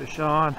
fish on.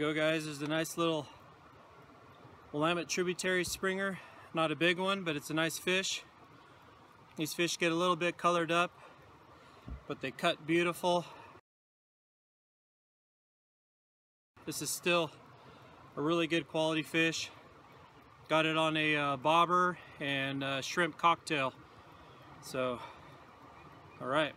Go guys, there's a nice little Willamette tributary springer. Not a big one, but it's a nice fish. These fish get a little bit colored up, but they cut beautiful. This is still a really good quality fish. Got it on a uh, bobber and shrimp cocktail. So, all right.